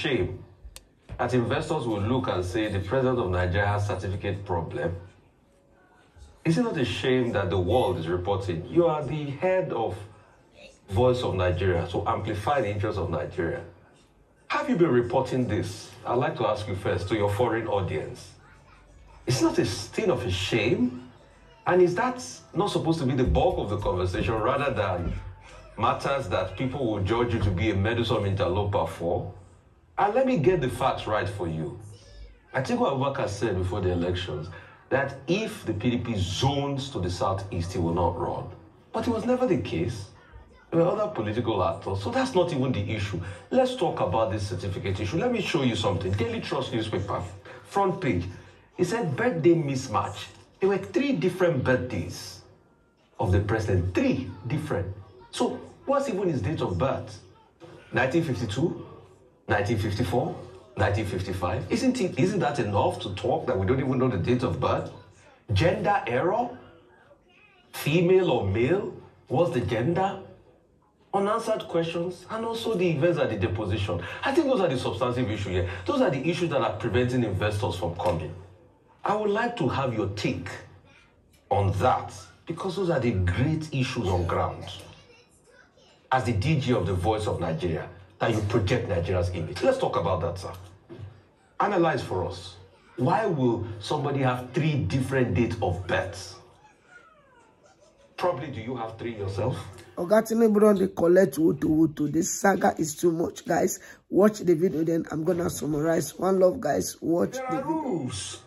shame that investors will look and say the president of Nigeria has certificate problem? Is it not a shame that the world is reporting you are the head of Voice of Nigeria, so amplify the interests of Nigeria? Have you been reporting this? I'd like to ask you first to your foreign audience. It's not a thing of a shame? And is that not supposed to be the bulk of the conversation rather than matters that people will judge you to be a meddlesome interloper for? And let me get the facts right for you. I think what Abubakar said before the elections that if the PDP zones to the southeast, he will not run. But it was never the case. There were other political actors, so that's not even the issue. Let's talk about this certificate issue. Let me show you something. Daily Trust newspaper, front page. It said birthday mismatch. There were three different birthdays of the president. Three different. So what's even his date of birth? 1952, 1954, 1955. Isn't it? Isn't that enough to talk that we don't even know the date of birth? Gender error? Female or male? What's the gender? Unanswered questions and also the events at the deposition. I think those are the substantive issues here. Those are the issues that are preventing investors from coming. I would like to have your take on that because those are the great issues on ground. As the DG of the Voice of Nigeria, that you project Nigeria's image. Let's talk about that, sir. Analyze for us. Why will somebody have three different dates of births? Probably do you have three yourself? Oga Tinubu don dey collect woto woto. This saga is too much, guys. Watch the video, then I'm gonna summarize. One love, guys. Watch There the are video. rules.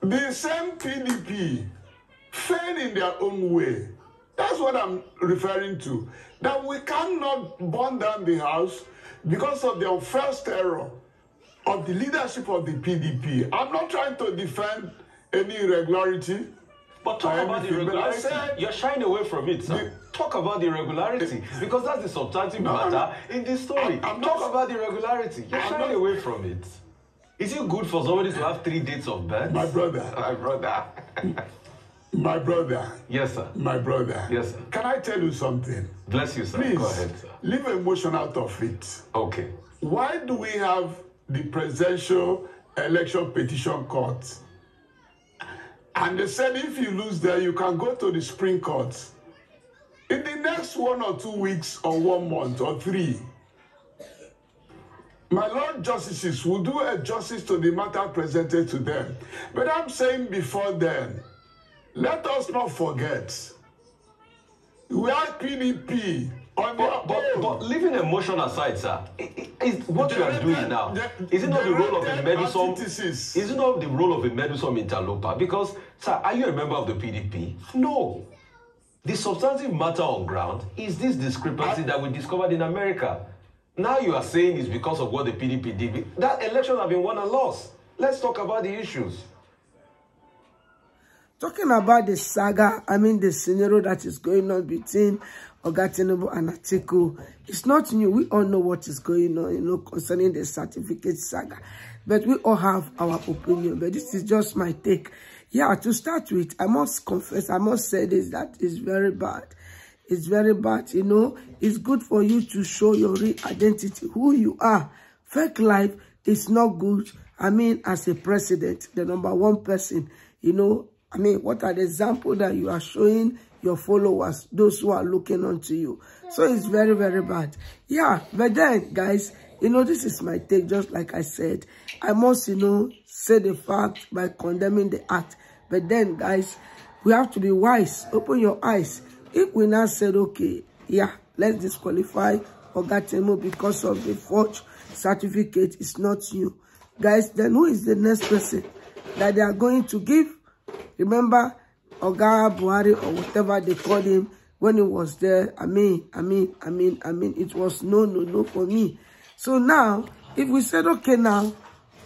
The same PDP fail in their own way. That's what I'm referring to. That we cannot burn down the house because of the unfirst error of the leadership of the PDP. I'm not trying to defend any irregularity. But talk I about the but I irregularity. said- You're shying away from it, sir. talk about the irregularity because that's the substantive No, matter in this story. I'm- I'm talk not- about the irregularity. You're I'm shying not- away from it. Is it good for somebody to have three dates of birth? My brother, My brother. my brother, yes, sir. my brother. Yes, sir. Can I tell you something? Bless you, sir. Please, Go ahead, sir. leave emotion out of it. Okay. Why do we have the presidential election petition court? And they said if you lose there, you can go to the Supreme Court. In the next one or two weeks, or one month, or three, my Lord Justices will do a justice to the matter presented to them. But I'm saying before then, let us not forget, we are PDP on But, but, own. but leaving emotion aside, sir, i- i- is what you are doing now, the- is it not the the role of a antithesis. Is it not the role of a meddlesome interloper? Because, sir, are you a member of the PDP? No. The substantive matter on ground is this discrepancy that we discovered in America. Now you are saying it's because of what the PDP did. That election have been won and lost. Let's talk about the issues. Talking about the saga, I mean the scenario that is going on between Oga Tinubu and Atiku, it's not new. We all know what is going on, you know, concerning the certificate saga. But we all have our opinion. But this is just my take. Yeah, to start with, I must confess, I must say this, that is very bad. It's very bad, you know. It's good for you to show your real identity, who you are. Fake life is not good. I mean, as a president, the number one person, you know, I mean, what are the example that you are showing your followers, those who are looking onto you? So it's very, very bad. Yeah, but then, guys, you know, this is my take, just like I said. I must, you know, say the fact by condemning the act. But then, guys, we have to be wise. Open your eyes. If we now said, okay, yeah, let's disqualify Oga Tinubu because of the forged certificate, it's not you. Guys, then who is the next person that they are going to give? Remember, Oga Buhari or whatever they called him when he was there. I mean, I mean, I mean, I mean, it was no, no, no for me. So now, if we said, okay, now,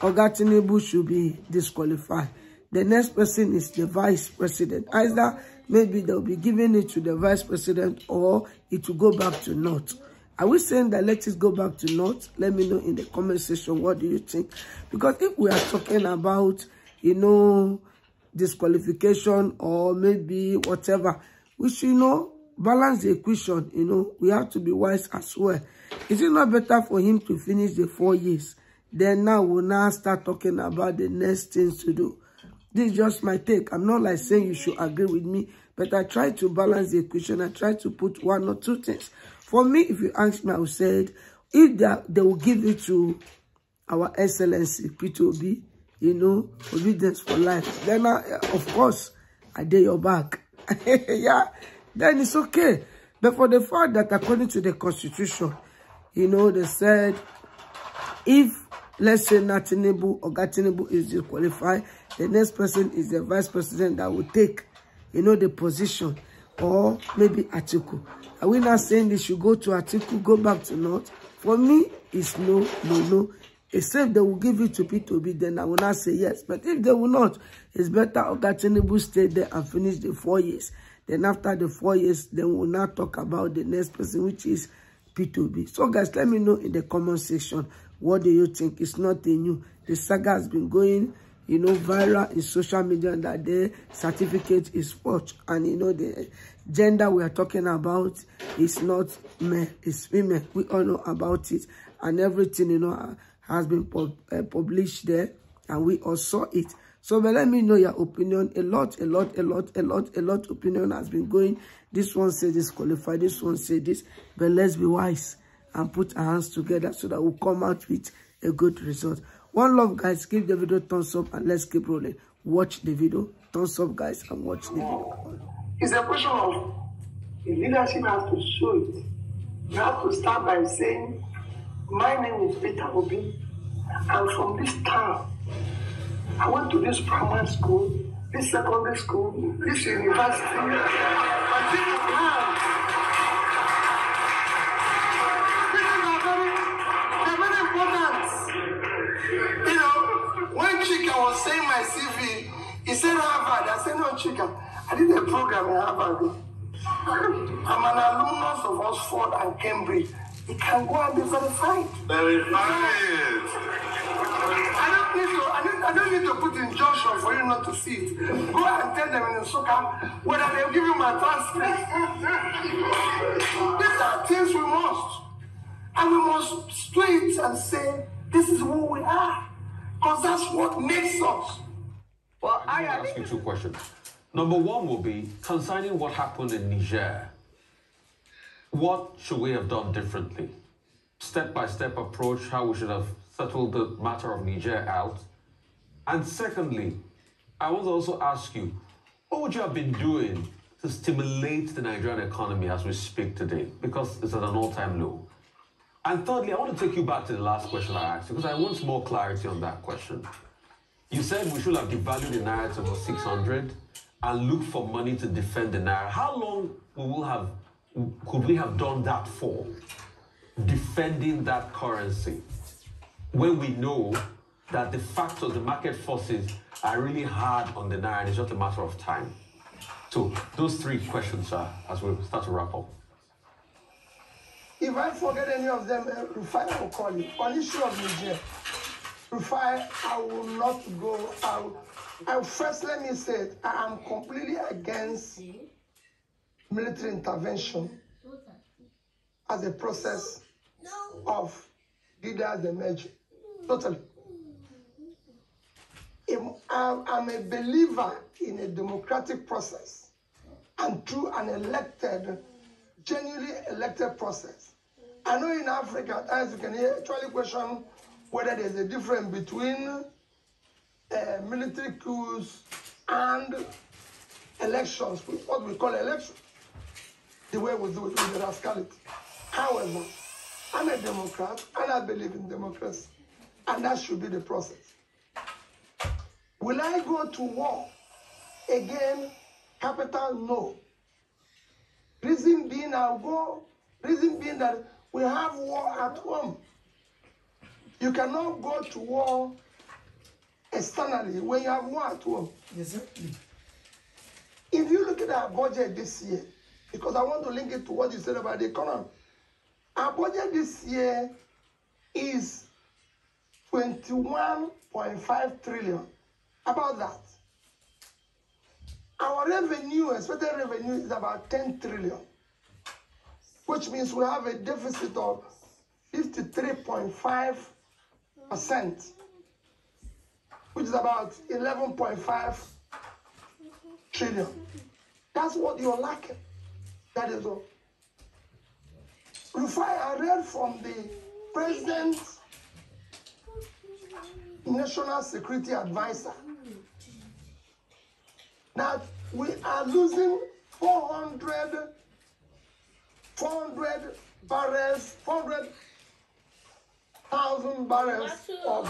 Oga Tinubu should be disqualified. The next person is the vice president. Either maybe they'll be giving it to the vice president or it will go back to North. Are we saying that let it go back to North? Let me know in the comment section. What do you think? Because if we are talking about, you know, disqualification or maybe whatever, we should know balance the equation, you know, we have to be wise as well. Is it not better for him to finish the four years? Then now we'll now start talking about the next things to do. This is just my take. I'm not like saying you should agree with me, but I try to balance the equation. I try to put one or two things. For me, if you ask me, I would say, if they, they will give it to our excellency, P2B, you know, obedience for life, then I, of course, I dare your back. yeah, then it's okay. But for the fact that according to the constitution, you know, they said, if, let's say, Natinibu or Gatinibu is disqualified, the next person is the vice president that will take, you know, the position, or maybe Atiku. Are we not saying they should go to Atiku, go back to North? For me, it's no, no, no. Except they will give it to P2B, then I will not say yes. But if they will not, it's better Oga stay there and finish the four years. Then after the four years, then we'll now talk about the next person, which is P2B. So guys, let me know in the comment section, what do you think? It's nothing new. The saga has been going, you know, viral in social media that the certificate is forged. And, you know, the gender we are talking about is not male, it's female. We all know about it. And everything, you know, has been pub uh, published there. And we all saw it. So but let me know your opinion. A lot, a lot, a lot, a lot, a lot opinion has been going. This one says this qualified, this one says this. But let's be wise and put our hands together so that we'll come out with a good result. One love, guys. Give the video thumbs up and let's keep rolling. Watch the video. Thumbs up, guys, and watch the video. It's a question of the leadership has to show it. You have to start by saying, my name is Peter Obi. I'm from this town. I went to this primary school, this secondary school, this university. This very important. You know, when Chika was saying my CV, he said Harvard. I said, no, Chika, I did a program in Harvard. I'm an alumnus of Oxford and Cambridge. It can go and be verified. Verified. I don't need to. I, need, I don't need to put injunction for you not to see it. Go and tell them in Nsukka whether they'll give you my transcript. These are things we must, and we must do it and say this is who we are, because that's what makes us. Well, I ask you two questions. Number one will be concerning what happened in Niger. What should we have done differently? Step by step approach, how we should have settled the matter of Niger out. And secondly, I want to also ask you, what would you have been doing to stimulate the Nigerian economy as we speak today? Because it's at an all time low. And thirdly, I want to take you back to the last question I asked because I want more clarity on that question. You said we should have devalued the naira to about 600 and look for money to defend the naira. How long we will have could we have done that for? Defending that currency when we know that the factors, the market forces are really hard on the naira and it's just a matter of time. So those three questions are as we start to wrap up. If I forget any of them, uh, Rufai will call you. On issue of Niger, Rufai, I will not go. Will, I first let me say I am completely against military intervention as a process of leaders emerging. Totally. I'm, a believer in a democratic process and through an elected, genuinely elected process. I know in Africa, as you can hear actually question whether there's a difference between uh, military coups and elections, what we call elections, the way we do it with the rascality. However, I'm a Democrat and I believe in democracy, and that should be the process. Will I go to war? Again, capital no. Reason being, I'll go. Reason being that we have war at home. You cannot go to war externally when you have war at home. Exactly. If you look at our budget this year, because I want to link it to what you said about the economy, our budget this year is 21.5 trillion. About that. Our revenue, expected revenue, is about 10 trillion. which means we have a deficit of 53.5%, which is about 11.5 trillion. That's what you're lacking. That is all. Rufai, I read from the President's National Security Advisor that we are losing 400, 400 barrels, 400,000 barrels of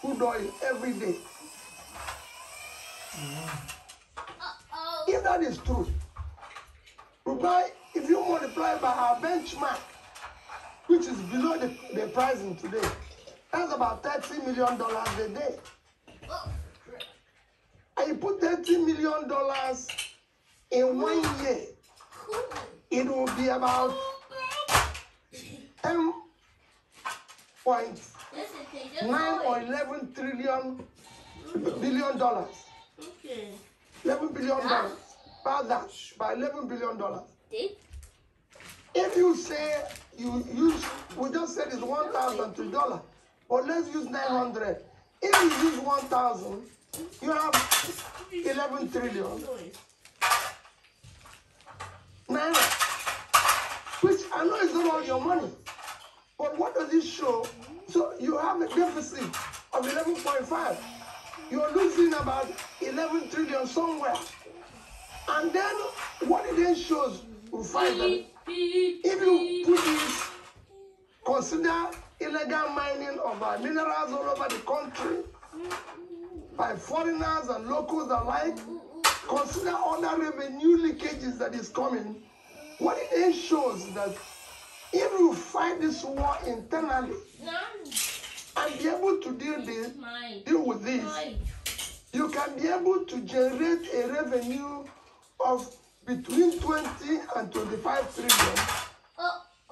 crude oil every day. If that is true, If you multiply by our benchmark, which is below the, the pricing today, that's about $30 million a day. And you put $30 million in one year, it will be about 10 point nine or 11 trillion billion dollars. Okay. 11 billion dollars. About that, by 11 billion dollars. Did? If you say you use, we just said it's one thousand to dollar, but let's use nine hundred. If you use one thousand, you have eleven trillion naira, which I know is not all your money, but what does it show? So you have a deficit of eleven point five. You're losing about eleven trillion somewhere, and then what it then shows, we find. If you put this, consider illegal mining of our minerals all over the country by foreigners and locals alike, consider other revenue leakages that is coming. What it then shows that if you fight this war internally and be able to deal, this, deal with this, you can be able to generate a revenue of between 20 and 25 trillion.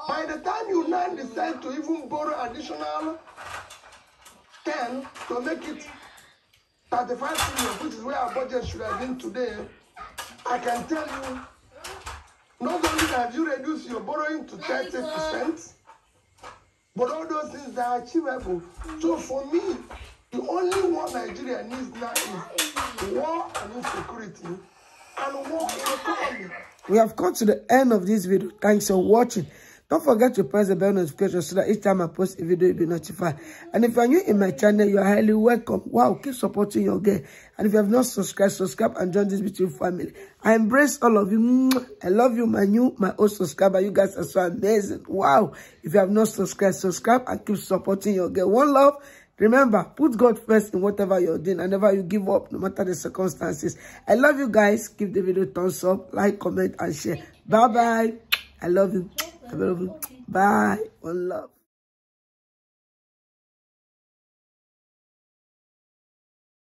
By the time you now decide to even borrow additional 10 to make it 35 trillion, which is where our budget should have been today, I can tell you, not only have you reduced your borrowing to 30%, but all those things are achievable. So for me, the only one Nigeria needs now is war and insecurity We have come to the end of this video. Thanks for watching. Don't forget to press the bell notification so that each time I post a video, you'll be notified. And if you're new in my channel, you're highly welcome. Wow, keep supporting your girl. And if you have not subscribed, subscribe and join this beautiful family. I embrace all of you. I love you, my new, my old subscriber. You guys are so amazing. Wow. If you have not subscribed, subscribe and keep supporting your girl. One love. Remember, put God first in whatever you're doing and never you give up, no matter the circumstances. I love you guys. Give the video a thumbs up, like, comment, and share. Bye-bye. I love you. I love you. Bye. One love.